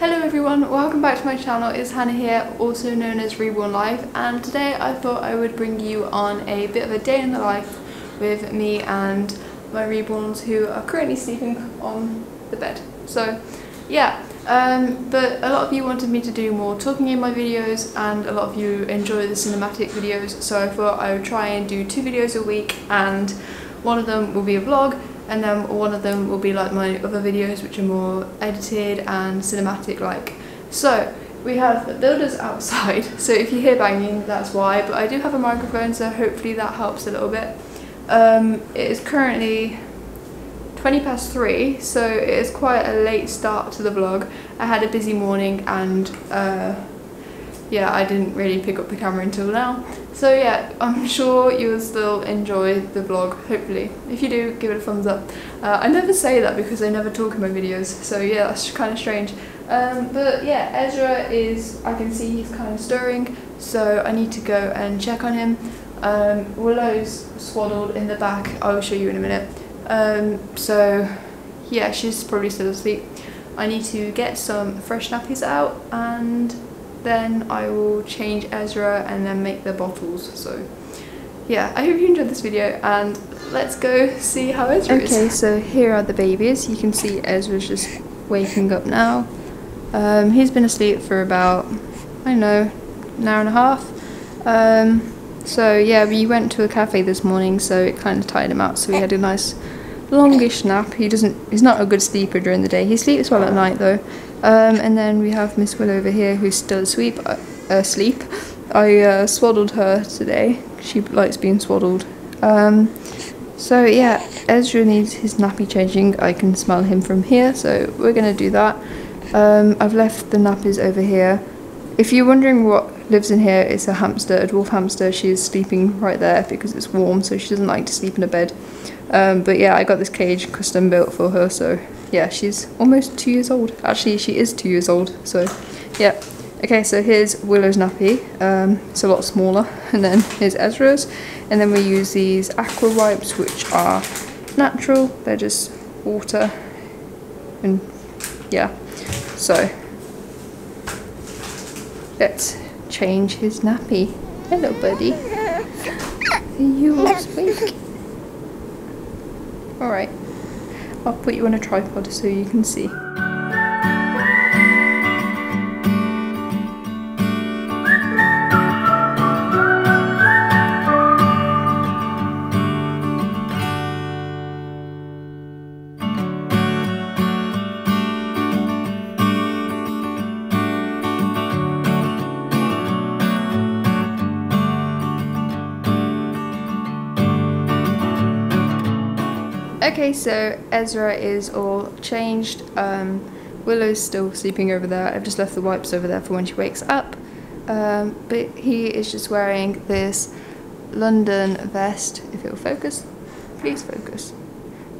Hello everyone, welcome back to my channel. It's Hannah here, also known as Reborn Life, and today I thought I would bring you on a bit of a day in the life with me and my reborns who are currently sleeping on the bed. So yeah, um, but a lot of you wanted me to do more talking in my videos and a lot of you enjoy the cinematic videos so I thought I would try and do two videos a week and one of them will be a vlog and then one of them will be like my other videos which are more edited and cinematic like. So we have builders outside so if you hear banging that's why but I do have a microphone so hopefully that helps a little bit. Um, it is currently 20 past 3 so it is quite a late start to the vlog. I had a busy morning and uh, yeah I didn't really pick up the camera until now so yeah, I'm sure you'll still enjoy the vlog, hopefully. If you do, give it a thumbs up. Uh, I never say that because I never talk in my videos, so yeah, that's kind of strange. Um, but yeah, Ezra is, I can see he's kind of stirring, so I need to go and check on him. Um, Willow's swaddled in the back, I will show you in a minute. Um, so yeah, she's probably still asleep. I need to get some fresh nappies out and then I will change Ezra and then make the bottles so yeah I hope you enjoyed this video and let's go see how Ezra okay, is. Okay so here are the babies. You can see Ezra's just waking up now. Um, he's been asleep for about I don't know an hour and a half. Um, so yeah we went to a cafe this morning so it kind of tired him out so we had a nice longish nap. He doesn't he's not a good sleeper during the day. He sleeps well at night though um, and then we have Miss Will over here who's still asleep. Uh, asleep. I uh, swaddled her today. She likes being swaddled. Um, so yeah, Ezra needs his nappy changing. I can smell him from here, so we're gonna do that. Um, I've left the nappies over here. If you're wondering what lives in here, it's a hamster, a dwarf hamster. She's sleeping right there because it's warm, so she doesn't like to sleep in a bed. Um, but yeah, I got this cage custom built for her, so yeah, she's almost two years old. Actually, she is two years old, so yeah. Okay, so here's Willow's nappy. Um, it's a lot smaller. And then here's Ezra's. And then we use these aqua wipes, which are natural. They're just water. And yeah, so let's change his nappy. Hello, buddy. Are you awake? Alright. I'll put you on a tripod so you can see. Okay, so Ezra is all changed. Um, Willow's still sleeping over there. I've just left the wipes over there for when she wakes up. Um, but he is just wearing this London vest. If it will focus, please focus.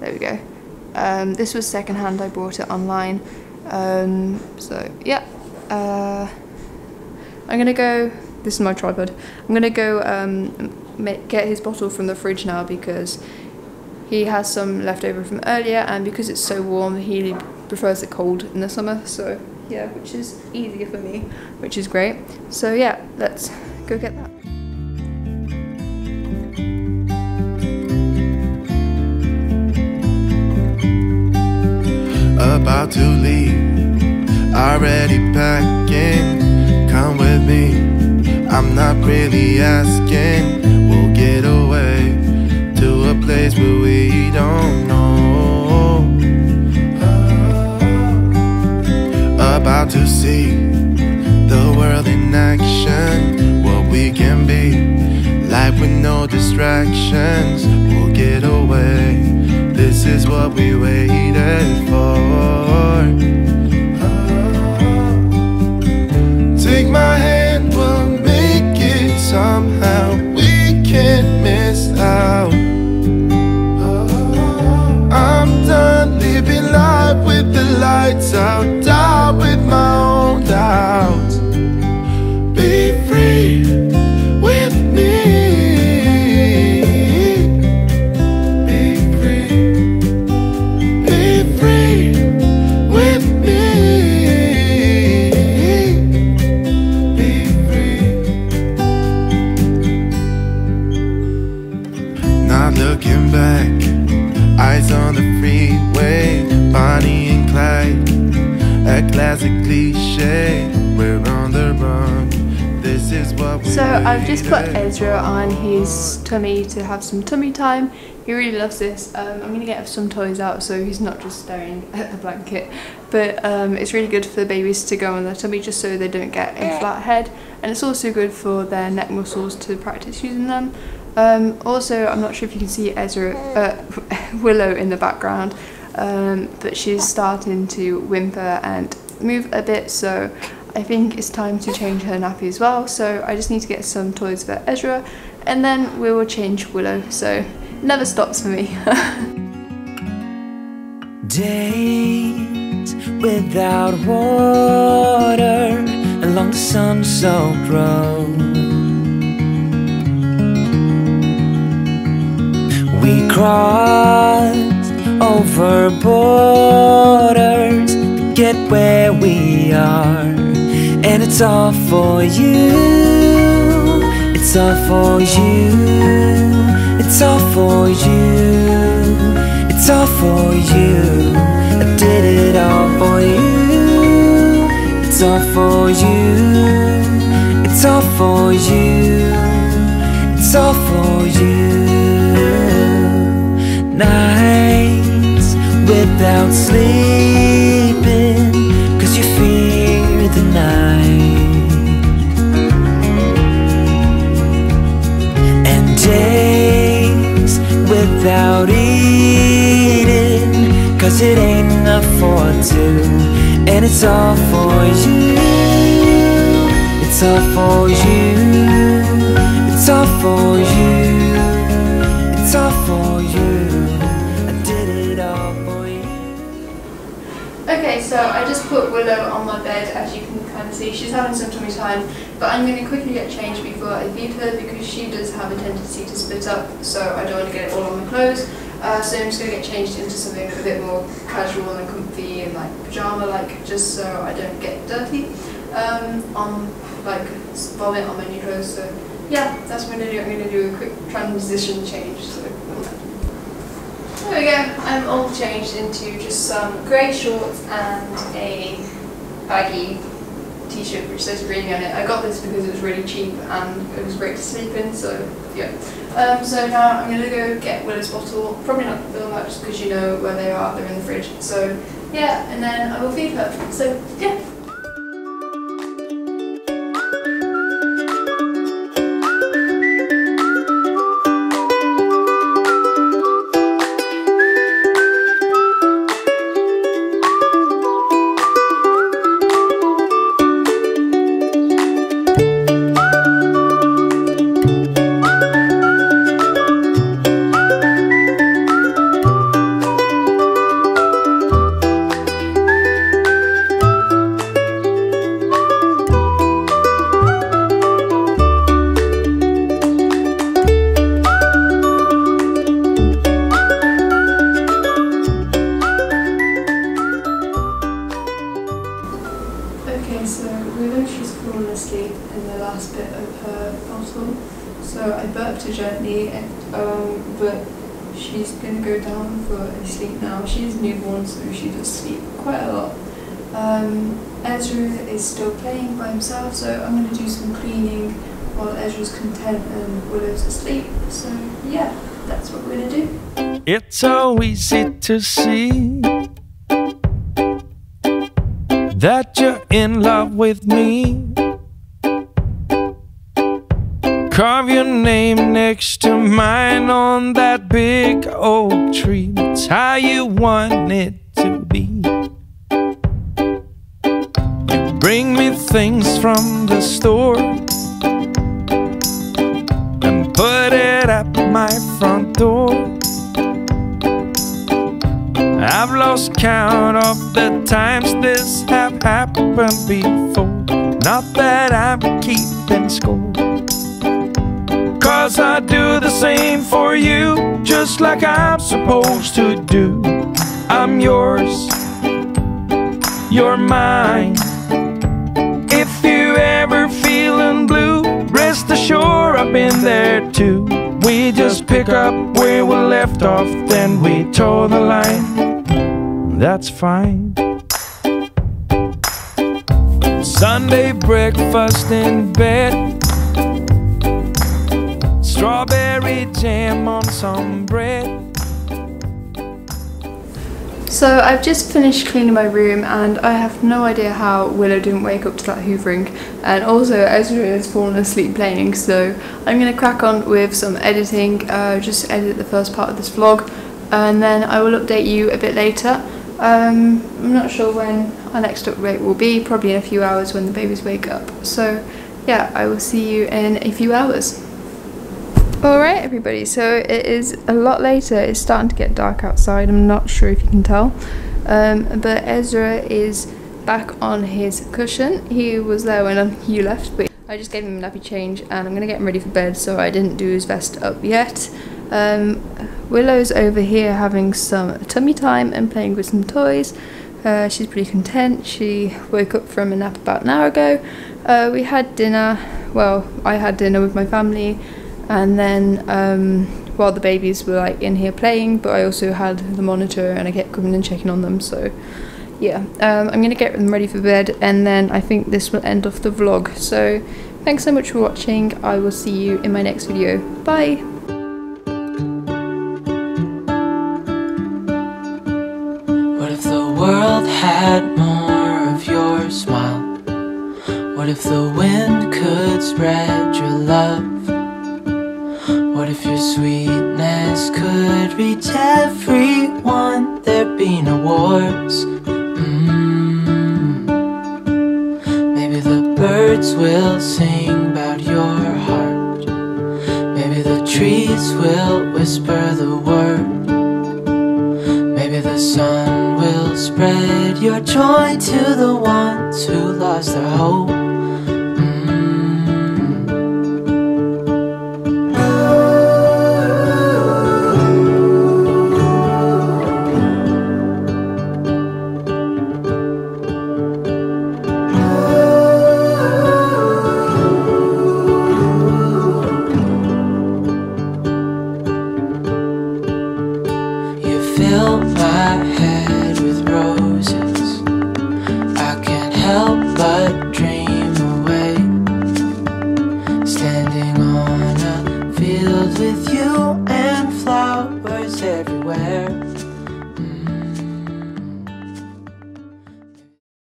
There we go. Um, this was secondhand. I bought it online. Um, so yeah, uh, I'm gonna go. This is my tripod. I'm gonna go um, get his bottle from the fridge now because he has some left over from earlier and because it's so warm he prefers it cold in the summer so yeah which is easier for me which is great. So yeah let's go get that. About to leave. Already packing. Come with me. I'm not really asking. We'll get away place we don't know. About to see the world in action, what we can be. Life with no distractions, we'll get away. This is what we waited A classic cliche, we're on the run. This is what we So I've just put Ezra on his tummy to have some tummy time. He really loves this. Um, I'm gonna get some toys out so he's not just staring at the blanket. But um, it's really good for the babies to go on their tummy just so they don't get a flat head. And it's also good for their neck muscles to practice using them. Um, also, I'm not sure if you can see Ezra, uh, Willow in the background, um, but she's starting to whimper and move a bit. So I think it's time to change her nappy as well. So I just need to get some toys for Ezra, and then we will change Willow. So never stops for me. Days without water along the sun-soaked road. We crossed over borders to get where we are, and it's all for you. It's all for you. It's all for you. It's all for you. I did it all for you. It's all for you. It's all for you. It's all for you. Nights without sleeping, cause you fear the night. And days without eating, cause it ain't enough for two. And it's all for you. It's all for you. It's all for you. So I just put Willow on my bed, as you can kind of see. She's having some tummy time, but I'm going to quickly get changed before I feed her because she does have a tendency to split up, so I don't want to get it all on my clothes. Uh, so I'm just going to get changed into something a bit more casual and comfy and like pajama-like, just so I don't get dirty um, on like vomit on my new clothes. So yeah, that's what I'm going to do. I'm going to do a quick transition change. So. We go. I'm all changed into just some grey shorts and a baggy t-shirt which says Greeny on it. I got this because it was really cheap and it was great to sleep in, so yeah. Um, so now I'm going to go get Willow's bottle. Probably not fill that just because you know where they are, they're in the fridge. So yeah, and then I will feed her. So yeah. Down for a sleep now. She's newborn, so she does sleep quite a lot. Um, Ezra is still playing by himself, so I'm going to do some cleaning while Ezra's content and Willow's asleep. So yeah, that's what we're going to do. It's so easy to see that you're in love with me. Carve your name next to mine on that big oak tree. It's how you want it to be. You bring me things from the store and put it at my front door. I've lost count of the times this have happened before. Not that I'm keeping score. Cause I do the same for you, just like I'm supposed to do. I'm yours, you're mine. If you ever feeling blue, rest assured I've been there too. We just pick up where we left off, then we toe the line. That's fine. Sunday breakfast in bed. Strawberry jam on some bread. So I've just finished cleaning my room and I have no idea how Willow didn't wake up to that hoovering and also Ezra has fallen asleep playing so I'm going to crack on with some editing, uh, just edit the first part of this vlog and then I will update you a bit later. Um, I'm not sure when our next update will be, probably in a few hours when the babies wake up. So yeah, I will see you in a few hours. Alright everybody, so it is a lot later, it's starting to get dark outside, I'm not sure if you can tell. Um, but Ezra is back on his cushion. He was there when you left, but I just gave him a nappy change and I'm going to get him ready for bed, so I didn't do his vest up yet. Um, Willow's over here having some tummy time and playing with some toys. Uh, she's pretty content. She woke up from a nap about an hour ago. Uh, we had dinner, well, I had dinner with my family and then um, while the babies were like in here playing but I also had the monitor and I kept coming and checking on them so yeah. Um, I'm gonna get them ready for bed and then I think this will end off the vlog. So thanks so much for watching. I will see you in my next video. Bye! What if the world had more of your smile? What if the wind could spread your love? What if your sweetness could reach everyone? There'd be no wars. Mm. Maybe the birds will sing about your heart. Maybe the trees will whisper the word. Maybe the sun will spread your joy to the ones who lost their hope.